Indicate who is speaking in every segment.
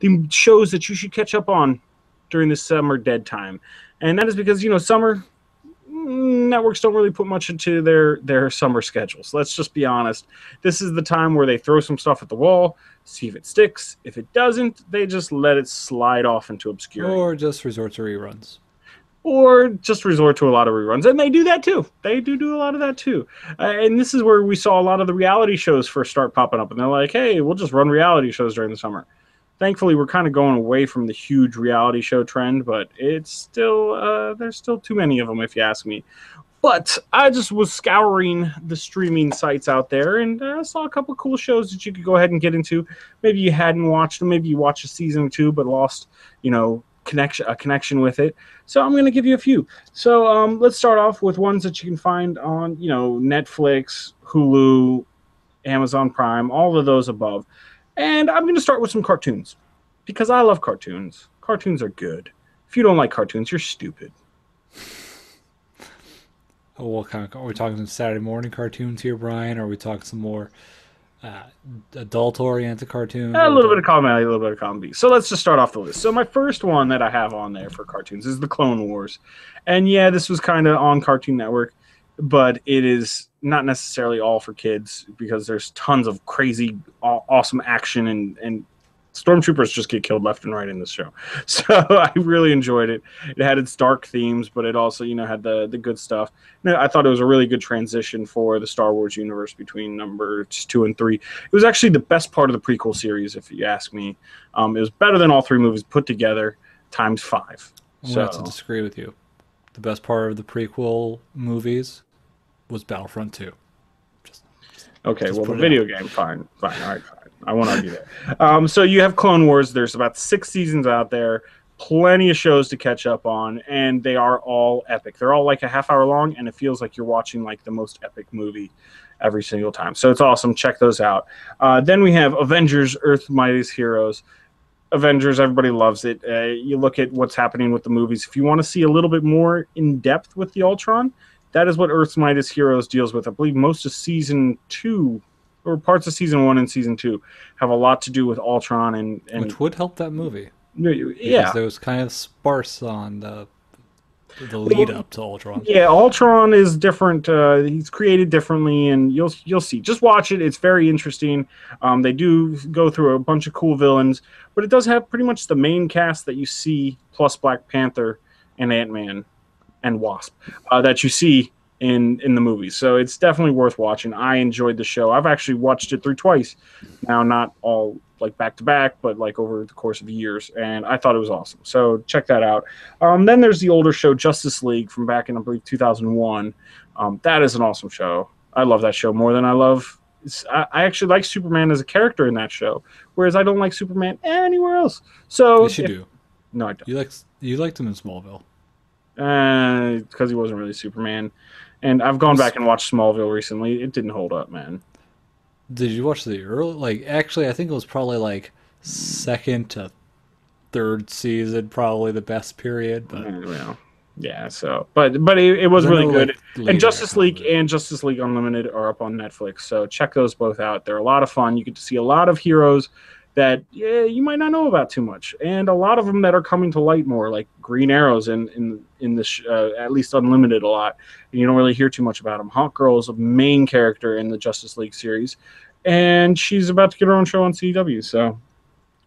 Speaker 1: the shows that you should catch up on during the summer dead time, and that is because you know summer mm, networks don't really put much into their their summer schedules. Let's just be honest. This is the time where they throw some stuff at the wall, see if it sticks. If it doesn't, they just let it slide off into obscurity.
Speaker 2: Or just resort to reruns.
Speaker 1: Or just resort to a lot of reruns. And they do that too. They do do a lot of that too. Uh, and this is where we saw a lot of the reality shows first start popping up. And they're like, hey, we'll just run reality shows during the summer thankfully we're kind of going away from the huge reality show trend but it's still uh, there's still too many of them if you ask me but i just was scouring the streaming sites out there and uh, saw a couple cool shows that you could go ahead and get into maybe you hadn't watched them maybe you watched a season or two but lost you know connection a connection with it so i'm going to give you a few so um, let's start off with ones that you can find on you know netflix hulu amazon prime all of those above and I'm going to start with some cartoons because I love cartoons. Cartoons are good. If you don't like cartoons, you're stupid.
Speaker 2: Oh, what kind of are we talking some Saturday morning cartoons here, Brian? Or are we talking some more uh, adult-oriented cartoons?
Speaker 1: A little bit of comedy, a little bit of comedy. So let's just start off the list. So my first one that I have on there for cartoons is the Clone Wars, and yeah, this was kind of on Cartoon Network, but it is not necessarily all for kids because there's tons of crazy, awesome action and and stormtroopers just get killed left and right in this show. So I really enjoyed it. It had its dark themes, but it also you know had the the good stuff. And I thought it was a really good transition for the Star Wars universe between numbers two and three. It was actually the best part of the prequel series, if you ask me. Um, it was better than all three movies put together times five.
Speaker 2: I'm so. to disagree with you. The best part of the prequel movies was Battlefront 2.
Speaker 1: Okay, just well, the video out. game, fine, fine, all right, fine. I won't argue that. Um, so you have Clone Wars. There's about six seasons out there, plenty of shows to catch up on, and they are all epic. They're all like a half hour long, and it feels like you're watching like the most epic movie every single time. So it's awesome. Check those out. Uh, then we have Avengers: Earth Mightiest Heroes. Avengers, everybody loves it. Uh, you look at what's happening with the movies. If you want to see a little bit more in depth with the Ultron, that is what Earth's Mightiest Heroes deals with. I believe most of season two or parts of season one and season two have a lot to do with Ultron and, and
Speaker 2: which would help that movie.
Speaker 1: Yeah,
Speaker 2: it was kind of sparse on the the lead well, up to Ultron.
Speaker 1: Yeah, Ultron is different. Uh, he's created differently, and you'll you'll see. Just watch it; it's very interesting. Um, they do go through a bunch of cool villains, but it does have pretty much the main cast that you see plus Black Panther and Ant Man and Wasp uh, that you see in in the movies. So it's definitely worth watching. I enjoyed the show. I've actually watched it through twice now, not all like back to back, but like over the course of years, and I thought it was awesome. So check that out. Um, then there's the older show Justice League from back in I believe 2001. Um, that is an awesome show. I love that show more than I love. I, I actually like Superman as a character in that show, whereas I don't like Superman anywhere else. So
Speaker 2: yes, you if, do.
Speaker 1: No, I don't.
Speaker 2: You like you liked him in Smallville
Speaker 1: because uh, he wasn't really Superman. And I've gone back and watched Smallville recently. It didn't hold up, man.
Speaker 2: Did you watch the early? Like, actually, I think it was probably like second to third season, probably the best period. But
Speaker 1: well, yeah. So, but but it, it was really good. Like and Justice League and Justice League Unlimited are up on Netflix, so check those both out. They're a lot of fun. You get to see a lot of heroes that yeah, you might not know about too much, and a lot of them that are coming to light more, like Green Arrows in in in this uh, at least Unlimited a lot. And you don't really hear too much about them. Hawk Girl is a main character in the Justice League series, and she's about to get her own show on CW. So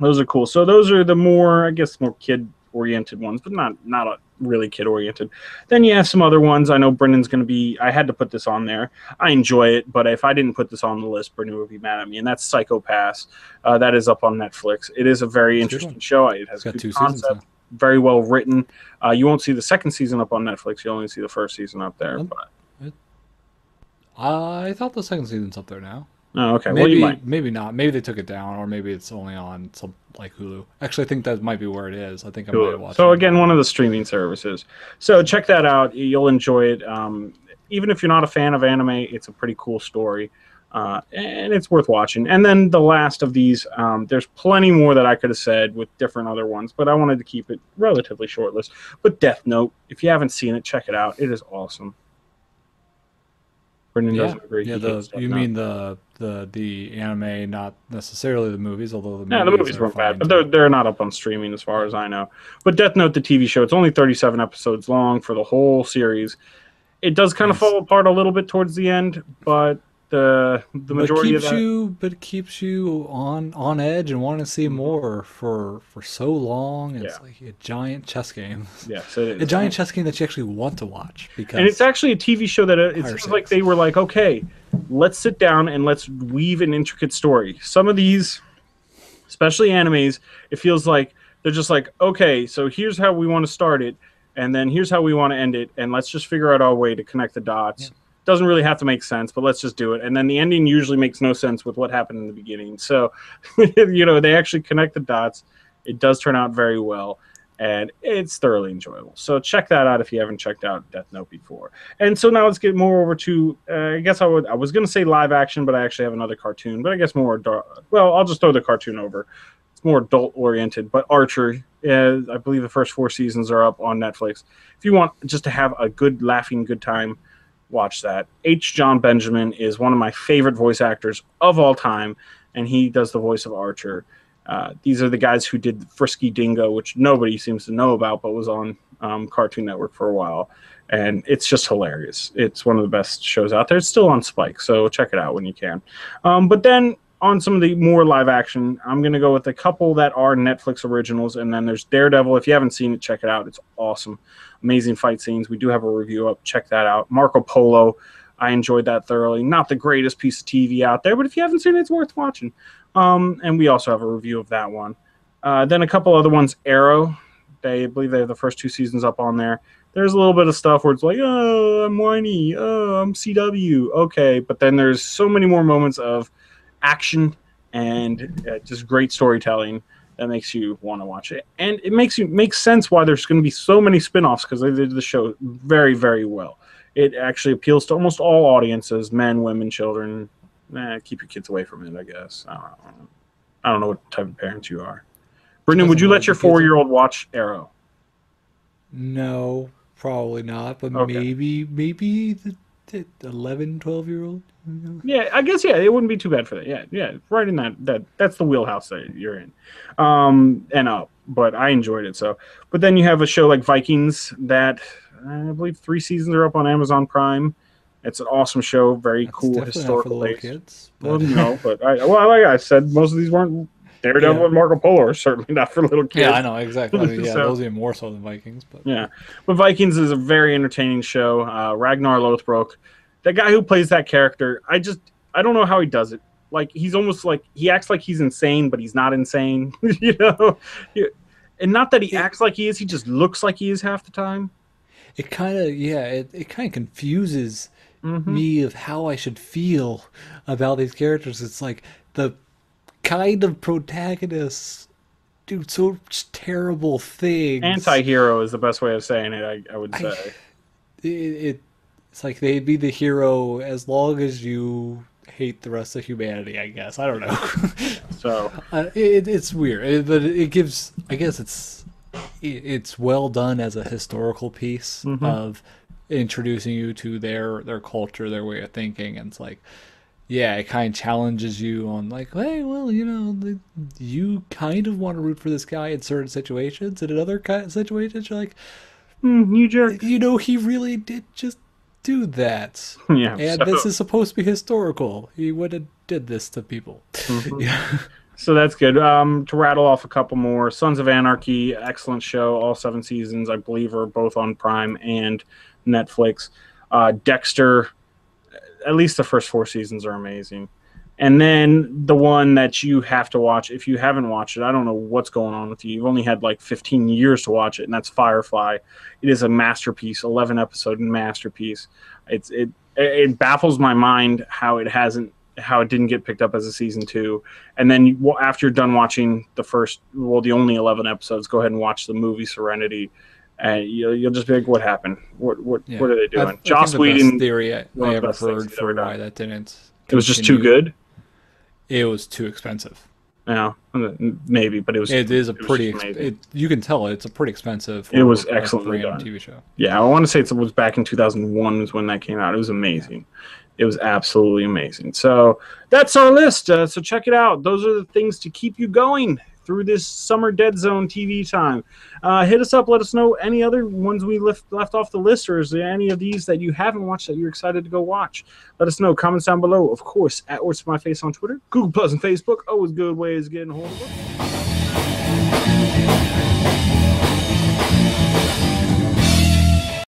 Speaker 1: those are cool. So those are the more, I guess, more kid oriented ones, but not not a really kid oriented. Then you have some other ones. I know Brendan's going to be. I had to put this on there. I enjoy it, but if I didn't put this on the list, Brendan would be mad at me. And that's Psycho-Pass. Uh, that is up on Netflix. It is a very interesting show. It has
Speaker 2: got two concept,
Speaker 1: very well written. Uh, you won't see the second season up on Netflix. You only see the first season up there. But
Speaker 2: I thought the second season's up there now.
Speaker 1: Oh, okay.
Speaker 2: Maybe
Speaker 1: well,
Speaker 2: maybe not. Maybe they took it down, or maybe it's only on some like Hulu. Actually, I think that might be where it is. I think I might watch.
Speaker 1: So again, one of the streaming services. So check that out. You'll enjoy it. Um, even if you're not a fan of anime, it's a pretty cool story, uh, and it's worth watching. And then the last of these, um, there's plenty more that I could have said with different other ones, but I wanted to keep it relatively short list. But Death Note, if you haven't seen it, check it out. It is awesome.
Speaker 2: Brendan yeah. doesn't agree. Yeah, the, you mean the the the anime, not necessarily the movies. Although the
Speaker 1: Yeah, the movies weren't bad, but they're they're not up on streaming as far as I know. But Death Note, the TV show, it's only 37 episodes long for the whole series. It does kind of fall apart a little bit towards the end, but the the
Speaker 2: but
Speaker 1: majority of
Speaker 2: keeps
Speaker 1: that.
Speaker 2: you but it keeps you on on edge and wanting to see more for for so long. It's
Speaker 1: Yeah.
Speaker 2: like a giant chess game,
Speaker 1: it is
Speaker 2: a giant chess game that you actually want to watch because
Speaker 1: and it's actually a TV show that uh, it seems like they were like, okay, let's sit down and let's weave an intricate story. Some of these, especially animes, it feels like they're just like, okay, so here's how we want to start it, and then here's how we want to end it, and let's just figure out our way to connect the dots. Doesn't really have to make sense, but let's just do it. And then the ending usually makes no sense with what happened in the beginning. So, you know, they actually connect the dots. It does turn out very well and it's thoroughly enjoyable. So check that out if you haven't checked out Death Note before. And so now let's get more over to uh, I guess I would I was going to say live action, but I actually have another cartoon. But I guess more well, I'll just throw the cartoon over. It's more adult oriented, but Archer. Uh, I believe the first four seasons are up on Netflix. If you want just to have a good laughing good time, watch that. H. John Benjamin is one of my favorite voice actors of all time, and he does the voice of Archer. Uh, these are the guys who did Frisky Dingo, which nobody seems to know about, but was on um, Cartoon Network for a while. And it's just hilarious. It's one of the best shows out there. It's still on Spike, so check it out when you can. Um, but then on some of the more live action, I'm going to go with a couple that are Netflix originals. And then there's Daredevil. If you haven't seen it, check it out. It's awesome. Amazing fight scenes. We do have a review up. Check that out. Marco Polo. I enjoyed that thoroughly. Not the greatest piece of TV out there, but if you haven't seen it, it's worth watching. Um, and we also have a review of that one. Uh, then a couple other ones. Arrow. They I believe they have the first two seasons up on there. There's a little bit of stuff where it's like, oh, I'm whiny. Oh, I'm CW. Okay, but then there's so many more moments of action and uh, just great storytelling that makes you want to watch it, and it makes you makes sense why there's going to be so many spin-offs because they did the show very, very well. It actually appeals to almost all audiences: men, women, children. Eh, keep your kids away from it, I guess. I don't know. I don't know what type of parents you are. Brendan, would you let your
Speaker 2: the kids are-
Speaker 1: four-year-old watch Arrow?
Speaker 2: no, probably not. But
Speaker 1: Okay.
Speaker 2: maybe maybe the 11, 12 year old.
Speaker 1: Yeah, I guess yeah, it wouldn't be too bad for that. Yeah, yeah, right in that that that's the wheelhouse that you're in, um, and up. But I enjoyed it so. But then you have a show like Vikings that I believe three seasons are up on Amazon Prime. It's an awesome show, very
Speaker 2: That's
Speaker 1: cool
Speaker 2: definitely not for the
Speaker 1: historical
Speaker 2: kids.
Speaker 1: Well,
Speaker 2: But
Speaker 1: no, but I well, like I said, most of these weren't Daredevil
Speaker 2: Yeah.
Speaker 1: and Marco Polo are certainly not for little kids.
Speaker 2: yeah, I know exactly. I mean, yeah,
Speaker 1: So-
Speaker 2: those even more so than Vikings. But
Speaker 1: Yeah, but Vikings is a very entertaining show. Uh, Ragnar Lothbrok, the guy who plays that character, I just I don't know how he does it. Like he's almost like he acts like he's insane, but he's not insane. you know, and not that he
Speaker 2: Yeah.
Speaker 1: acts like he is. He just looks like he is half the time.
Speaker 2: it kind of yeah, it, it kind of confuses
Speaker 1: Mhm.
Speaker 2: me of how I should feel about these characters. It's like the kind of protagonists do such terrible things.
Speaker 1: Anti-hero is the best way of saying it. I, I would
Speaker 2: I-
Speaker 1: say.
Speaker 2: it, it it's like they'd be the hero as long as you hate the rest of humanity. I guess I don't know.
Speaker 1: So
Speaker 2: uh, it, it's weird, but it gives. I guess it's it, it's well done as a historical piece
Speaker 1: Mhm.
Speaker 2: of introducing you to their their culture, their way of thinking, and it's like. Yeah, it kind of challenges you on like, hey, well, you know, the, you kind of want to root for this guy in certain situations, and in other kind of situations, you're like,
Speaker 1: mm, you jerk.
Speaker 2: you know, he really did just do that.
Speaker 1: Yeah.
Speaker 2: And
Speaker 1: so,
Speaker 2: this is supposed to be historical. He would have did this to people.
Speaker 1: Mhm.
Speaker 2: Yeah.
Speaker 1: So that's good. Um, to rattle off a couple more, Sons of Anarchy, excellent show. All seven seasons, I believe, are both on Prime and Netflix. Uh, Dexter, at least the first four seasons are amazing. And then the one that you have to watch, if you haven't watched it, I don't know what's going on with you. You've only had like 15 years to watch it, and that's Firefly. It is a masterpiece, 11 episode masterpiece. It's it it baffles my mind how it hasn't how it didn't get picked up as a season two and then after you're done watching the first well the only 11 episodes go ahead and watch the movie serenity and you'll, you'll just be like what happened what what,
Speaker 2: Yeah.
Speaker 1: what are they doing
Speaker 2: I
Speaker 1: joss
Speaker 2: the
Speaker 1: whedon
Speaker 2: theory I, I ever heard for why that didn't.
Speaker 1: it was just too good
Speaker 2: It was too expensive.
Speaker 1: yeah maybe but it was
Speaker 2: It is a
Speaker 1: was
Speaker 2: pretty. Ex- it, you can tell it's a pretty expensive.
Speaker 1: It was
Speaker 2: for a
Speaker 1: excellently done.
Speaker 2: TV show.
Speaker 1: yeah i want to say it was back in 2001 was when that came out it was amazing It was absolutely amazing. So that's our list. Uh, so check it out. Those are the things to keep you going through this summer dead zone TV time. Uh, hit us up. Let us know any other ones we left, left off the list, or is there any of these that you haven't watched that you're excited to go watch? Let us know. Comments down below, of course, at Words My Face on Twitter, Google Plus, and Facebook. Always good ways of getting hold of us.